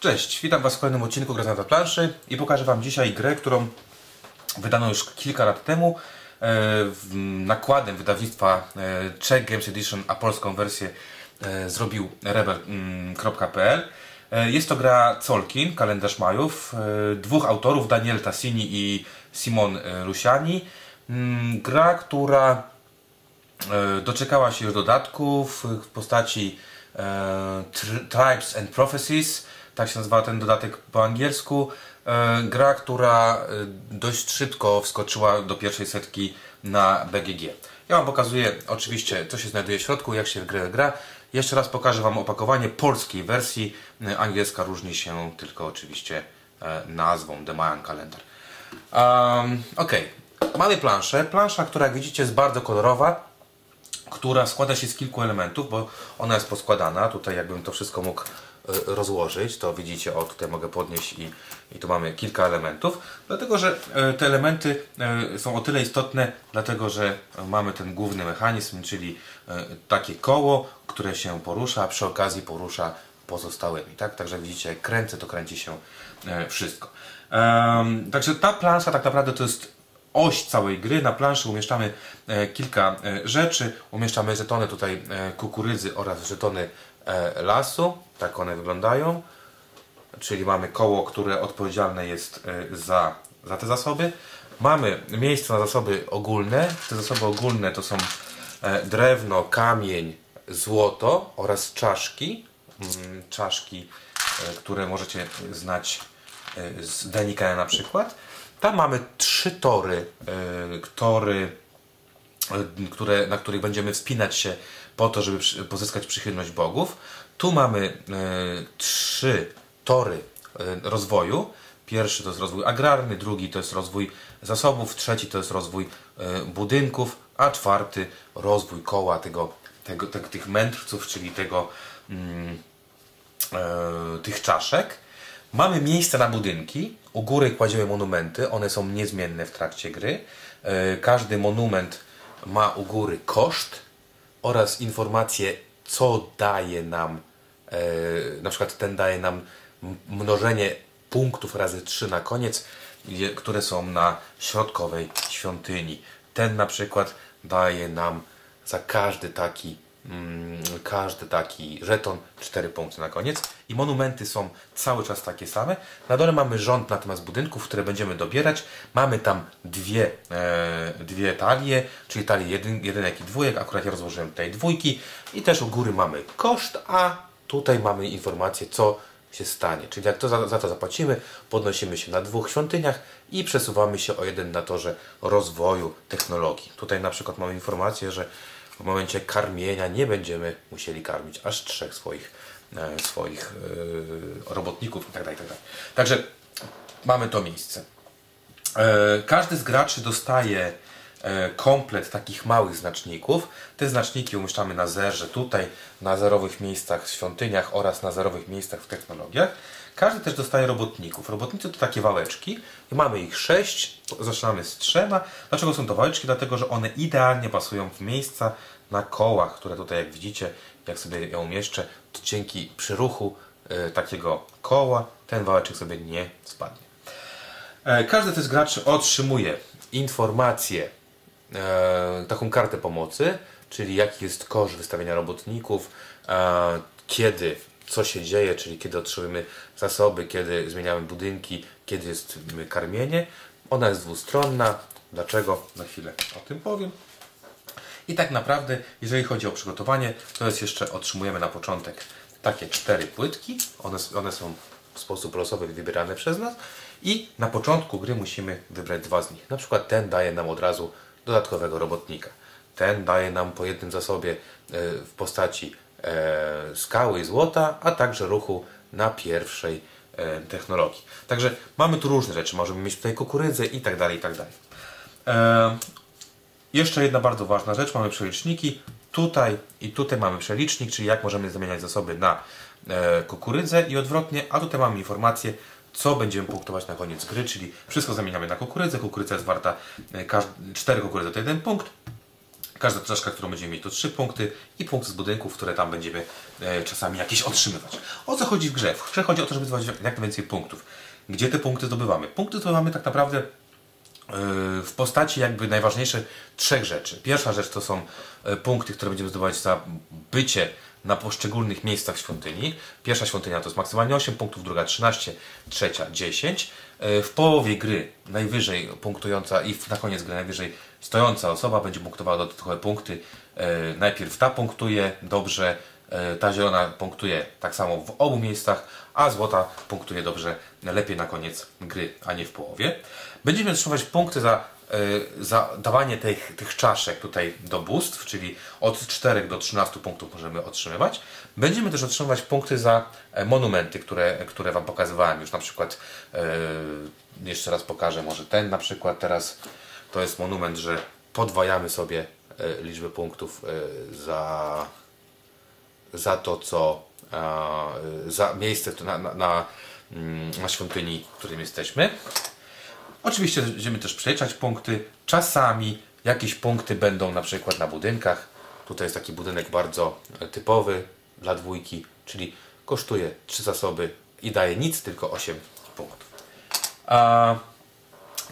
Cześć, witam Was w kolejnym odcinku Gra na planszy i pokażę Wam dzisiaj grę, którą wydano już kilka lat temu e, nakładem wydawnictwa e, Czech Games Edition, a polską wersję e, zrobił rebel.pl. Jest to gra Colkin, kalendarz Majów, dwóch autorów, Daniel Tassini i Simon Lusiani. Mm, gra, która doczekała się już dodatków w postaci Tribes and Prophecies, tak się nazywa ten dodatek po angielsku. E, gra, która e, dość szybko wskoczyła do pierwszej setki na BGG. Ja Wam pokazuję oczywiście, co się znajduje w środku, jak się w grę gra. Jeszcze raz pokażę Wam opakowanie polskiej wersji. E, angielska różni się tylko oczywiście nazwą The Mayan Calendar. Um, ok, mamy planszę. Plansza, która jak widzicie jest bardzo kolorowa która składa się z kilku elementów, bo ona jest poskładana. Tutaj jakbym to wszystko mógł E, rozłożyć, to widzicie, o tutaj mogę podnieść i, i tu mamy kilka elementów, dlatego że e, te elementy e, są o tyle istotne, dlatego że mamy ten główny mechanizm, czyli takie koło, które się porusza, a przy okazji porusza pozostałymi. Tak? Także widzicie, jak kręcę, to kręci się wszystko. Także ta plansza tak naprawdę to jest oś całej gry. Na planszy umieszczamy kilka rzeczy. Umieszczamy żetony tutaj kukurydzy oraz żetony lasu. Tak one wyglądają. Czyli mamy koło, które odpowiedzialne jest e, za, za te zasoby. Mamy miejsce na zasoby ogólne. Te zasoby ogólne to są e, drewno, kamień, złoto oraz czaszki. Mm, czaszki, e, które możecie znać z Denikana na przykład. Tam mamy trzy tory, tory które, na których będziemy wspinać się po to, żeby pozyskać przychylność bogów. Tu mamy e, trzy tory e, rozwoju. Pierwszy to jest rozwój agrarny, drugi to jest rozwój zasobów, trzeci to jest rozwój e, budynków, a czwarty rozwój koła tego, tego, te, tych mędrców, czyli tego, mm, e, tych czaszek. Mamy miejsce na budynki. U góry kładziemy monumenty, one są niezmienne w trakcie gry. E, każdy monument ma u góry koszt oraz informacje, co daje nam E, na przykład ten daje nam mnożenie punktów razy 3 na koniec, które są na środkowej świątyni. Ten na przykład daje nam za każdy taki każdy taki żeton 4 punkty na koniec i monumenty są cały czas takie same. Na dole mamy rząd natomiast budynków, które będziemy dobierać. Mamy tam dwie, e, dwie talie, czyli talie jeden, jedynek i dwójek. Akurat ja rozłożyłem tutaj dwójki i też u góry mamy koszt, a Tutaj mamy informację, co się stanie. Czyli jak to za, za, to zapłacimy, podnosimy się na dwóch świątyniach i przesuwamy się o jeden na torze rozwoju technologii. Tutaj na przykład mamy informację, że w momencie karmienia nie będziemy musieli karmić aż trzech swoich, e, swoich e, robotników itd., tak itd. Tak Także mamy to miejsce. E, każdy z graczy dostaje komplet takich małych znaczników. Te znaczniki umieszczamy na zerze tutaj, na zerowych miejscach w świątyniach oraz na zerowych miejscach w technologiach. Każdy też dostaje robotników. Robotnicy to takie wałeczki i mamy ich sześć. Zaczynamy z trzema. Dlaczego są to wałeczki? Dlatego, że one idealnie pasują w miejsca na kołach, które tutaj jak widzicie, jak sobie ją umieszczę, to dzięki przyruchu y, takiego koła ten wałeczek sobie nie spadnie. E, każdy z graczy otrzymuje informacje e, taką kartę pomocy, czyli jaki jest koszt wystawienia robotników, e, kiedy, co się dzieje, czyli kiedy otrzymujemy zasoby, kiedy zmieniamy budynki, kiedy jest karmienie. Ona jest dwustronna. Dlaczego? Na chwilę o tym powiem. I tak naprawdę, jeżeli chodzi o przygotowanie, to jest jeszcze otrzymujemy na początek takie cztery płytki. One, one są w sposób losowy wybierane przez nas. I na początku gry musimy wybrać dwa z nich. Na przykład ten daje nam od razu dodatkowego robotnika. Ten daje nam po jednym zasobie e, w postaci skały i złota, a także ruchu na pierwszej e, technologii. Także mamy tu różne rzeczy. Możemy mieć tutaj kukurydzę i tak dalej, i tak dalej. Jeszcze jedna bardzo ważna rzecz. Mamy przeliczniki. Tutaj i tutaj mamy przelicznik, czyli jak możemy zamieniać zasoby na kukurydzę i odwrotnie, a tutaj mamy informację, co będziemy punktować na koniec gry, czyli wszystko zamieniamy na kukurydzę. Kukurydza jest warta 4 e, kukurydzy to jeden punkt. Każda czaszka, którą będziemy mieć, to 3 punkty i punkty z budynków, które tam będziemy e, czasami jakieś otrzymywać. O co chodzi w grze? W grze chodzi o to, żeby zdobywać jak najwięcej punktów. Gdzie te punkty zdobywamy? Punkty zdobywamy tak naprawdę w postaci jakby najważniejszych trzech rzeczy. Pierwsza rzecz to są e, punkty, które będziemy zdobywać za bycie na poszczególnych miejscach świątyni. Pierwsza świątynia to jest maksymalnie 8 punktów, druga 13, trzecia 10. E, w połowie gry najwyżej punktująca i na koniec gry najwyżej stojąca osoba będzie punktowała dodatkowe punkty. E, najpierw ta punktuje dobrze, ta zielona punktuje tak samo w obu miejscach, a złota punktuje dobrze lepiej na koniec gry, a nie w połowie. Będziemy otrzymywać punkty za, za dawanie tych, tych czaszek tutaj do bóstw, czyli od 4 do 13 punktów możemy otrzymywać. Będziemy też otrzymywać punkty za e, monumenty, które, które Wam pokazywałem już na przykład. Yy, jeszcze raz pokażę może ten na przykład teraz. To jest monument, że podwajamy sobie liczbę punktów za, za to, co za miejsce na, na, na, mm, na świątyni, w którym jesteśmy. Oczywiście będziemy też przeliczać punkty. Czasami jakieś punkty będą na przykład na budynkach. Tutaj jest taki budynek bardzo typowy dla dwójki, czyli kosztuje 3 zasoby i daje nic, tylko 8 punktów. A,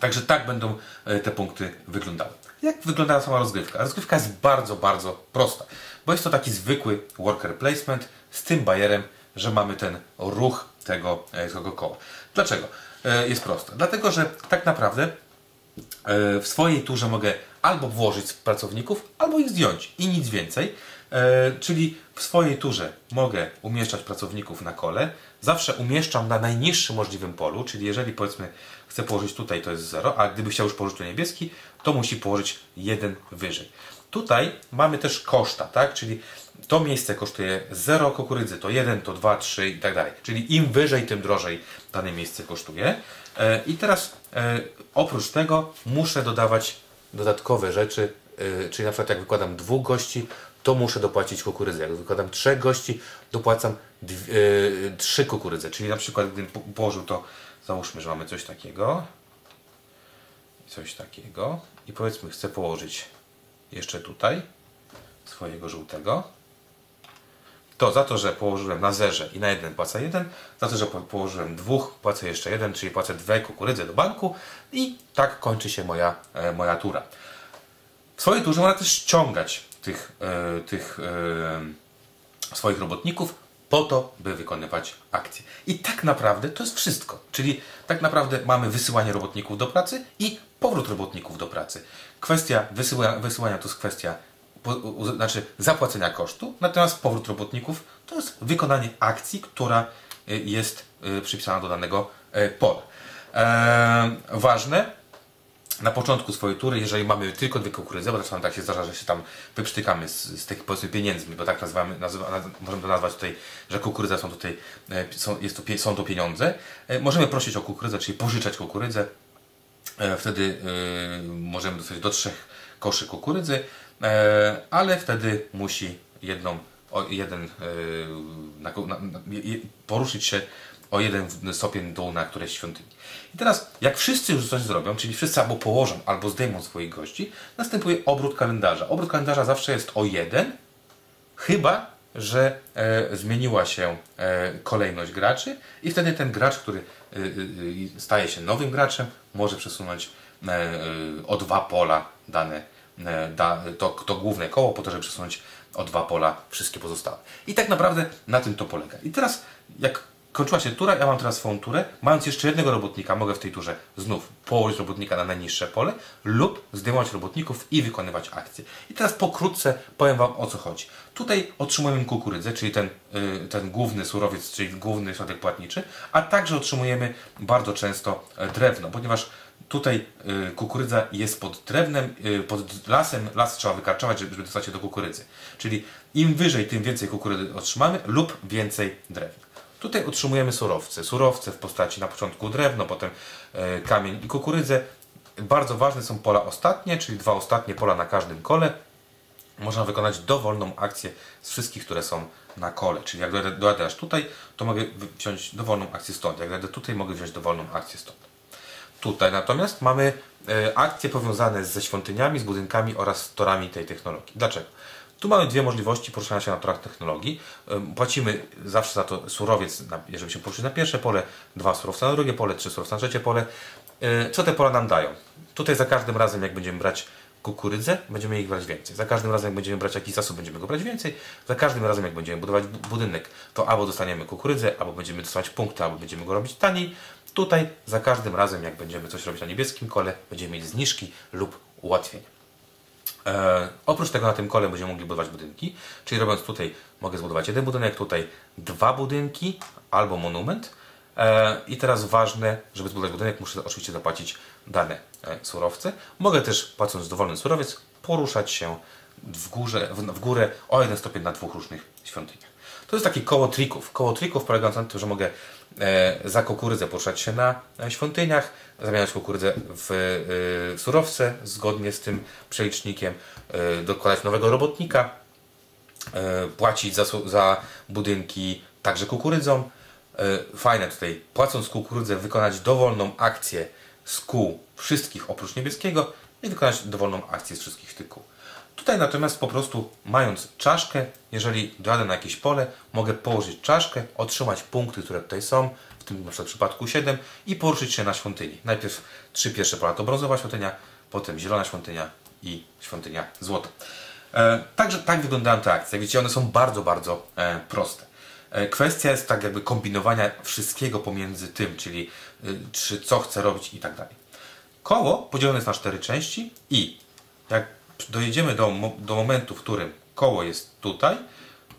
także tak będą e, te punkty wyglądały. Jak wygląda sama rozgrywka? Rozgrywka jest bardzo, bardzo prosta, bo jest to taki zwykły worker placement z tym bajerem, że mamy ten ruch tego, e, tego koła. Dlaczego? E, jest prosta. Dlatego, że tak naprawdę e, w swojej turze mogę albo włożyć pracowników, albo ich zdjąć i nic więcej. E, czyli w swojej turze mogę umieszczać pracowników na kole. Zawsze umieszczam na najniższym możliwym polu, czyli jeżeli powiedzmy chcę położyć tutaj, to jest 0, a gdyby chciał już położyć tu niebieski, to musi położyć jeden wyżej. Tutaj mamy też koszta, tak? Czyli to miejsce kosztuje 0 kukurydzy, to 1, to 2, 3 i tak dalej. Czyli im wyżej, tym drożej dane miejsce kosztuje. E, I teraz e, oprócz tego muszę dodawać dodatkowe rzeczy, e, czyli na przykład jak wykładam dwóch gości, to muszę dopłacić kukurydzę. Jak wykładam trzech gości, dopłacam dwie, trzy kukurydze. Czyli na przykład gdybym położył to, załóżmy, że mamy coś takiego, coś takiego i powiedzmy chcę położyć jeszcze tutaj swojego żółtego to za to, że położyłem na zerze i na jeden płacę jeden, za to, że położyłem dwóch płacę jeszcze jeden, czyli płacę dwie kukurydze do banku i tak kończy się moja, e, moja tura. W swojej turze można też ściągać tych, e, tych e, swoich robotników po to, by wykonywać akcje. I tak naprawdę to jest wszystko. Czyli tak naprawdę mamy wysyłanie robotników do pracy i powrót robotników do pracy. Kwestia wysyłania, wysyłania to jest kwestia znaczy zapłacenia kosztu, natomiast powrót robotników to jest wykonanie akcji, która y, jest y, przypisana do danego e, pola. Eee, ważne, na początku swojej tury, jeżeli mamy tylko dwie kukurydze, bo czasami tak się zdarza, że się tam wyprztykamy z, z tych powiedzmy pieniędzmi, bo tak nazywamy, nazywa, możemy to nazwać tutaj, że kukurydza są tutaj, e, są, jest to, są to pieniądze. E, możemy prosić o kukurydzę, czyli pożyczać kukurydzę. Wtedy możemy dostać do trzech koszy kukurydzy. E, ale wtedy musi jedną, o jeden, e, na, na, na, poruszyć się o jeden stopień dół na którejś świątyni. I teraz, jak wszyscy już coś zrobią, czyli wszyscy albo położą, albo zdejmą swoich gości, następuje obrót kalendarza. Obrót kalendarza zawsze jest o jeden, chyba, że e, zmieniła się e, kolejność graczy i wtedy ten gracz, który e, e staje się nowym graczem, może przesunąć o dwa pola dane E, da, to, to główne koło po to, żeby przesunąć o dwa pola wszystkie pozostałe. I tak naprawdę na tym to polega. I teraz jak kończyła się tura, ja mam teraz swoją turę, mając jeszcze jednego robotnika, mogę w tej turze znów położyć robotnika na najniższe pole lub zdejmować robotników i wykonywać akcje. I teraz pokrótce powiem Wam o co chodzi. Tutaj otrzymujemy kukurydzę, czyli ten, yy, ten główny surowiec, czyli główny środek płatniczy, a także otrzymujemy bardzo często e, drewno, ponieważ Tutaj y, kukurydza jest pod drewnem, y, pod lasem, las trzeba wykarczować, żeby dostać się do kukurydzy. Czyli im wyżej, tym więcej kukurydzy otrzymamy lub więcej drewna. Tutaj otrzymujemy surowce. Surowce w postaci na początku drewno, potem y, kamień i kukurydzę. Bardzo ważne są pola ostatnie, czyli dwa ostatnie pola na każdym kole. Można wykonać dowolną akcję z wszystkich, które są na kole. Czyli jak dojadę aż tutaj, to mogę wziąć dowolną akcję stąd. Jak dojadę tutaj, mogę wziąć dowolną akcję stąd. Tutaj natomiast mamy e, akcje powiązane ze świątyniami, z budynkami oraz torami tej technologii. Dlaczego? Tu mamy dwie możliwości poruszania się na torach technologii. Płacimy zawsze za to surowiec, jeżeli się poruszyć na pierwsze pole, dwa surowce na drugie pole, trzy surowce na trzecie pole. E, Co te pola nam dają? Tutaj za każdym razem, jak będziemy brać kukurydzę, będziemy ich brać więcej. Za każdym razem, jak będziemy brać jakiś zasób, będziemy go brać więcej. Za każdym razem, jak będziemy budować bu- budynek, to albo dostaniemy kukurydzę, albo będziemy dostawać punkty, albo będziemy go robić taniej. Tutaj za każdym razem, jak będziemy coś robić na niebieskim kole, będziemy mieć zniżki lub ułatwienia. E, oprócz tego na tym kole będziemy mogli budować budynki, czyli robiąc tutaj mogę zbudować jeden budynek, tutaj dwa budynki albo monument. E, I teraz ważne, żeby zbudować budynek muszę oczywiście zapłacić dane e, surowce. Mogę też płacąc dowolny surowiec poruszać się w, górze, w, w górę o jeden stopień na dwóch różnych świątyniach. To jest takie koło trików. Koło trików polegające na tym, że mogę e, za kukurydzę poruszać się na e, świątyniach, zamieniać kukurydzę w e, surowce zgodnie z tym przelicznikiem, dokładać nowego robotnika, płacić za, za budynki także kukurydzą. Fajne tutaj, płacąc kukurydzę, wykonać dowolną akcję z kół wszystkich oprócz niebieskiego i wykonać dowolną akcję z wszystkich tych kół. Tutaj natomiast po prostu mając czaszkę, jeżeli dojadę na jakieś pole, mogę położyć czaszkę, otrzymać punkty, które tutaj są, w tym na przypadku 7 i poruszyć się na świątyni. Najpierw trzy pierwsze pola to brązowa świątynia, potem zielona świątynia i świątynia złota. E, także tak wyglądają te akcje. Jak widzicie, one są bardzo, bardzo e, proste. E, Kwestia jest tak jakby kombinowania wszystkiego pomiędzy tym, czyli y, czy co chcę robić i tak dalej. Koło podzielone jest na cztery części i jak dojedziemy do, do momentu, w którym koło jest tutaj,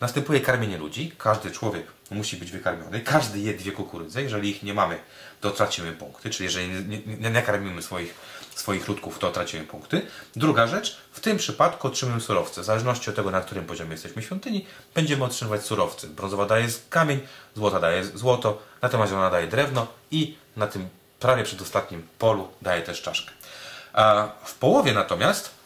następuje karmienie ludzi. Każdy człowiek musi być wykarmiony. Każdy je dwie kukurydze. Jeżeli ich nie mamy, to tracimy punkty. Czyli jeżeli nie, nakarmimy swoich, swoich ludków, to tracimy punkty. Druga rzecz, w tym przypadku otrzymujemy surowce. W zależności od tego, na którym poziomie jesteśmy świątyni, będziemy otrzymywać surowce. Brązowa daje kamień, złota daje złoto, natomiast zielona daje drewno i na tym prawie przedostatnim polu daje też czaszkę. A w połowie natomiast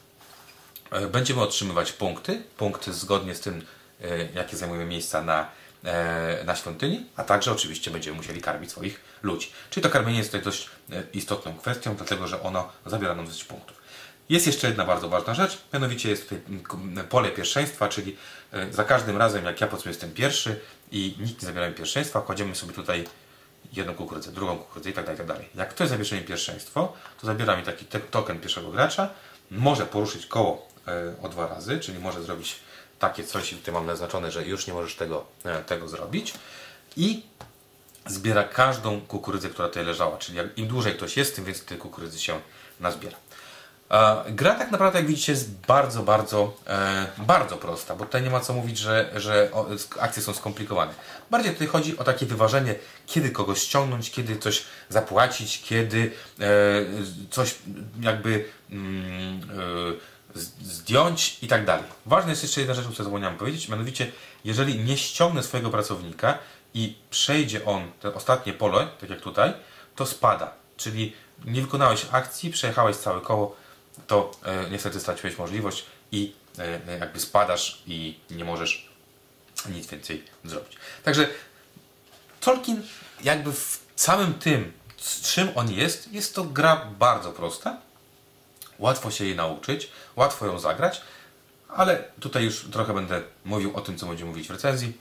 będziemy otrzymywać punkty, punkty zgodnie z tym, e, jakie zajmujemy miejsca na, e, na świątyni, a także oczywiście będziemy musieli karmić swoich ludzi. Czyli to karmienie jest tutaj dość e, istotną kwestią, dlatego że ono zabiera nam dosyć punktów. Jest jeszcze jedna bardzo ważna rzecz, mianowicie jest tutaj pole pierwszeństwa, czyli e, za każdym razem, jak ja powiedzmy jestem pierwszy i nikt nie zabiera mi pierwszeństwa, kładziemy sobie tutaj jedną kukurydzę, drugą kukurydzę i tak dalej, tak dalej. Jak ktoś zabierze mi pierwszeństwo, to zabiera mi taki token pierwszego gracza, może poruszyć koło e, o dwa razy, czyli może zrobić takie coś i tutaj mam naznaczone, że już nie możesz tego, e, tego zrobić i zbiera każdą kukurydzę, która tutaj leżała, czyli im dłużej ktoś jest, tym więcej tej kukurydzy się nazbiera. E, Gra tak naprawdę, jak widzicie, jest bardzo, bardzo, e, bardzo prosta, bo tutaj nie ma co mówić, że, że akcje są skomplikowane. Bardziej tutaj chodzi o takie wyważenie, kiedy kogoś ściągnąć, kiedy coś zapłacić, kiedy e, coś jakby mm, e, zdjąć i tak dalej. Ważna jest jeszcze jedna rzecz, którą zapomniałem powiedzieć, mianowicie, jeżeli nie ściągnę swojego pracownika i przejdzie on te ostatnie pole, tak jak tutaj, to spada. Czyli nie wykonałeś akcji, przejechałeś całe koło, to e, niestety straciłeś możliwość i e, jakby spadasz i nie możesz nic więcej zrobić. Także Tolkien jakby w samym tym, z czym on jest, jest to gra bardzo prosta. Łatwo się jej nauczyć, łatwo ją zagrać, ale tutaj już trochę będę mówił o tym, co będziemy mówić w recenzji.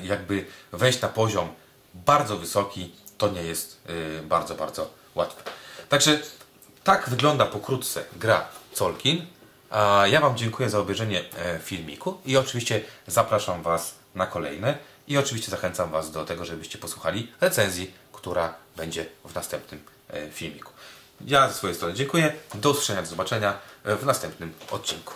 Jakby wejść na poziom bardzo wysoki, to nie jest yy, bardzo, bardzo łatwe. Także tak wygląda pokrótce gra Tolkien. A ja Wam dziękuję za obejrzenie e, filmiku i oczywiście zapraszam Was na kolejne i oczywiście zachęcam Was do tego, żebyście posłuchali recenzji, która będzie w następnym e, filmiku. Ja ze swojej strony dziękuję. Do usłyszenia, do zobaczenia w następnym odcinku.